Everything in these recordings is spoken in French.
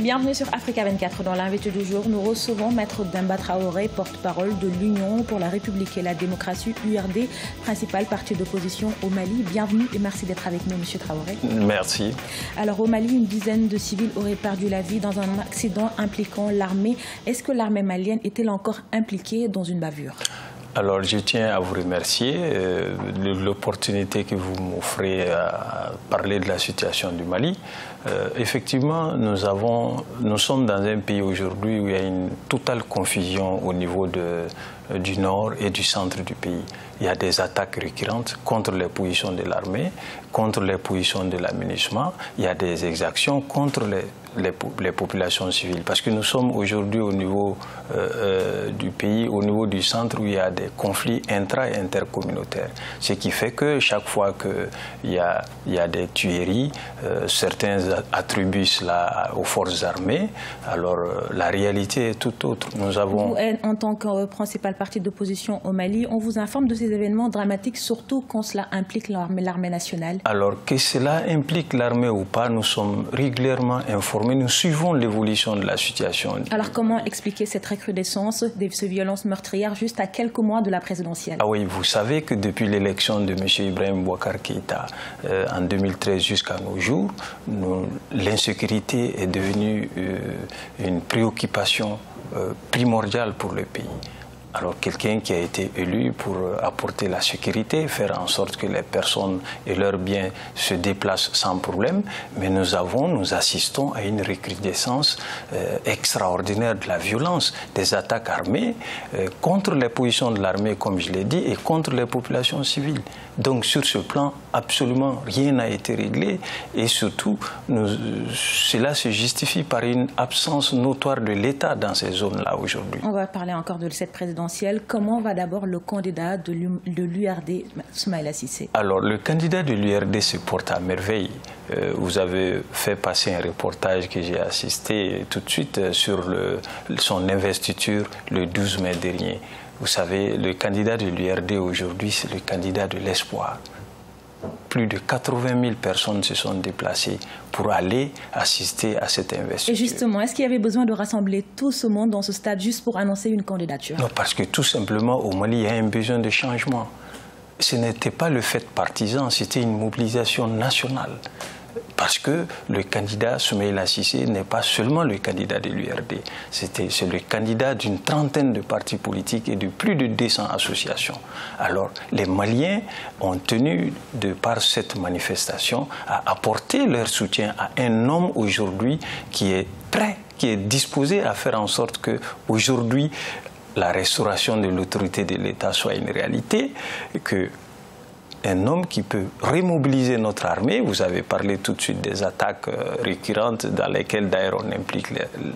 Bienvenue sur Africa 24. Dans l'invité du jour, nous recevons Maître Demba Traoré, porte-parole de l'Union pour la République et la démocratie, URD, principal parti d'opposition au Mali. Bienvenue et merci d'être avec nous, Monsieur Traoré. Merci. Alors, au Mali, une dizaine de civils auraient perdu la vie dans un accident impliquant l'armée. Est-ce que l'armée malienne est-elle encore impliquée dans une bavure? Alors, je tiens à vous remercier euh, de l'opportunité que vous m'offrez à parler de la situation du Mali. Euh, effectivement, nous, sommes dans un pays aujourd'hui où il y a une totale confusion au niveau du nord et du centre du pays. Il y a des attaques récurrentes contre les positions de l'armée, contre les positions de l'aménagement. Il y a des exactions contre les les, populations civiles. Parce que nous sommes aujourd'hui au niveau euh, euh, du pays, au niveau du centre où il y a des conflits intra- et intercommunautaires. Ce qui fait que chaque fois qu'il y a, il y a des tueries, euh, certains attribuent cela aux forces armées. Alors la réalité est tout autre. Nous avons... en tant que principal parti d'opposition au Mali, on vous informe de ces événements dramatiques, surtout quand cela implique l'armée nationale Alors que cela implique l'armée ou pas, nous sommes régulièrement informés mais nous suivons l'évolution de la situation. Alors comment expliquer cette recrudescence de ces violences meurtrières juste à quelques mois de la présidentielle? Ah oui, vous savez que depuis l'élection de M. Ibrahim Bouakar Keïta euh, en 2013 jusqu'à nos jours, l'insécurité est devenue euh, une préoccupation euh, primordiale pour le pays. Alors quelqu'un qui a été élu pour apporter la sécurité, faire en sorte que les personnes et leurs biens se déplacent sans problème, mais nous avons, nous assistons à une recrudescence euh, extraordinaire de la violence, des attaques armées euh, contre les positions de l'armée, comme je l'ai dit, et contre les populations civiles. Donc sur ce plan, absolument rien n'a été réglé et surtout, cela se justifie par une absence notoire de l'État dans ces zones-là aujourd'hui. On va parler encore de cette Comment va d'abord le candidat de l'URD, Soumaïla Sissé Alors, le candidat de l'URD se porte à merveille. Euh, vous avez fait passer un reportage que j'ai assisté tout de suite euh, sur son investiture le 12 mai dernier. Vous savez, le candidat de l'URD aujourd'hui, c'est le candidat de l'espoir. Plus de 80 000 personnes se sont déplacées pour aller assister à cette investiture. Et justement, est-ce qu'il y avait besoin de rassembler tout ce monde dans ce stade juste pour annoncer une candidature? Non, parce que tout simplement, au Mali, il y a un besoin de changement. Ce n'était pas le fait partisan, c'était une mobilisation nationale. Parce que le candidat Soumaïla Sissé n'est pas seulement le candidat de l'URD, c'est le candidat d'une trentaine de partis politiques et de plus de 200 associations. Alors, les Maliens ont tenu, de par cette manifestation, à apporter leur soutien à un homme aujourd'hui qui est prêt, qui est disposé à faire en sorte que aujourd'hui la restauration de l'autorité de l'État soit une réalité, que un homme qui peut remobiliser notre armée. Vous avez parlé tout de suite des attaques euh, récurrentes dans lesquelles d'ailleurs on implique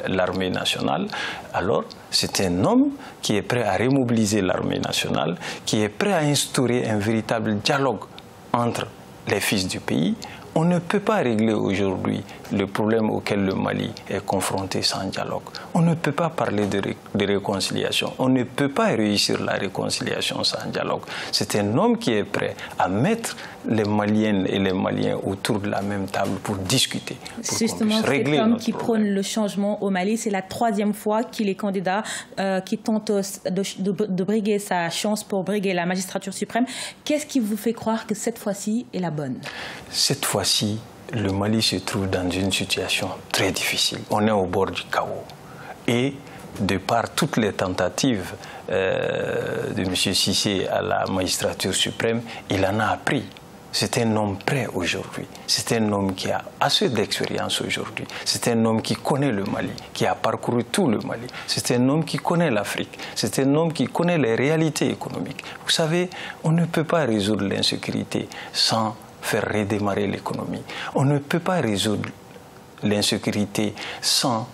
l'armée nationale. Alors, c'est un homme qui est prêt à remobiliser l'armée nationale, qui est prêt à instaurer un véritable dialogue entre les fils du pays, on ne peut pas régler aujourd'hui le problème auquel le Mali est confronté sans dialogue. On ne peut pas parler de, réconciliation. On ne peut pas réussir la réconciliation sans dialogue. C'est un homme qui est prêt à mettre les Maliennes et les Maliens autour de la même table pour discuter. Pour Justement, cet homme qui prône le changement au Mali, c'est la troisième fois qu'il est candidat, euh, qui tente de, de briguer sa chance pour briguer la magistrature suprême. Qu'est-ce qui vous fait croire que cette fois-ci est la bonne? Cette fois-ci, le Mali se trouve dans une situation très difficile. On est au bord du chaos. Et de par toutes les tentatives euh, de M. Sissé à la magistrature suprême, il en a appris. C'est un homme prêt aujourd'hui. C'est un homme qui a assez d'expérience aujourd'hui. C'est un homme qui connaît le Mali, qui a parcouru tout le Mali. C'est un homme qui connaît l'Afrique. C'est un homme qui connaît les réalités économiques. Vous savez, on ne peut pas résoudre l'insécurité sans faire redémarrer l'économie. On ne peut pas résoudre l'insécurité sans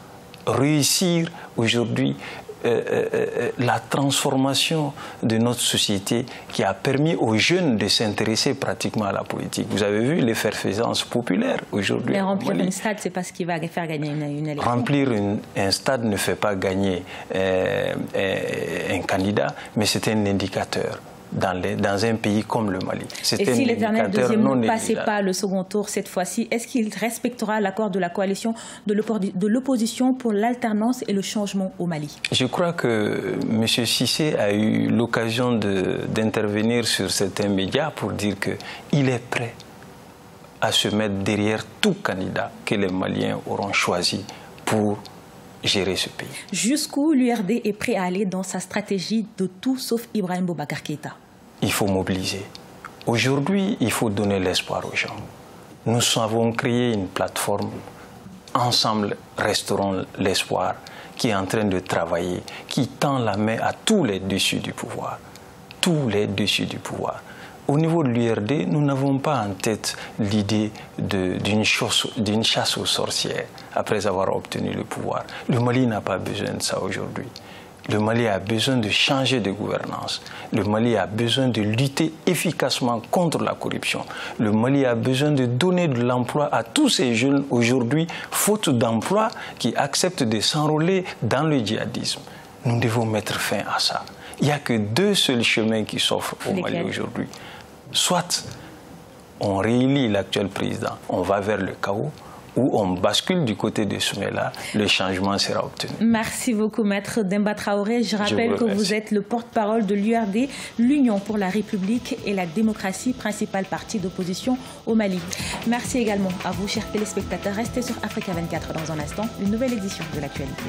réussir aujourd'hui euh, euh, euh, la transformation de notre société qui a permis aux jeunes de s'intéresser pratiquement à la politique. Vous avez vu l'effervescence populaire aujourd'hui. Remplir un stade, c'est pas ce qui va faire gagner une, élection. Remplir un stade ne fait pas gagner un candidat, mais c'est un indicateur dans, les, dans un pays comme le Mali. Et si l'éternel deuxième ne passait pas le second tour cette fois-ci, est-ce qu'il respectera l'accord de la coalition de l'opposition pour l'alternance et le changement au Mali? Je crois que M. Sissé a eu l'occasion d'intervenir sur certains médias pour dire qu'il est prêt à se mettre derrière tout candidat que les Maliens auront choisi pour gérer ce pays. Jusqu'où l'URD est prêt à aller dans sa stratégie de tout sauf Ibrahim Boubacar Keïta? Il faut mobiliser. Aujourd'hui, il faut donner l'espoir aux gens. Nous avons créé une plateforme. Ensemble, resterons l'espoir qui est en train de travailler, qui tend la main à tous les dessus du pouvoir. Tous les dessus du pouvoir. Au niveau de l'URD, nous n'avons pas en tête l'idée d'une chasse aux sorcières après avoir obtenu le pouvoir. Le Mali n'a pas besoin de ça aujourd'hui. Le Mali a besoin de changer de gouvernance. Le Mali a besoin de lutter efficacement contre la corruption. Le Mali a besoin de donner de l'emploi à tous ces jeunes aujourd'hui, faute d'emploi, qui acceptent de s'enrôler dans le djihadisme. Nous devons mettre fin à ça. Il n'y a que deux seuls chemins qui s'offrent au Mali aujourd'hui. Soit on réélit l'actuel président, on va vers le chaos, ou on bascule du côté de Soumela, le changement sera obtenu. Merci beaucoup, Maître Demba Traoré. Je rappelle que vous êtes le porte-parole de l'URD, l'Union pour la République et la démocratie, principal parti d'opposition au Mali. Merci également à vous, chers téléspectateurs. Restez sur Africa 24 dans un instant, une nouvelle édition de l'actualité.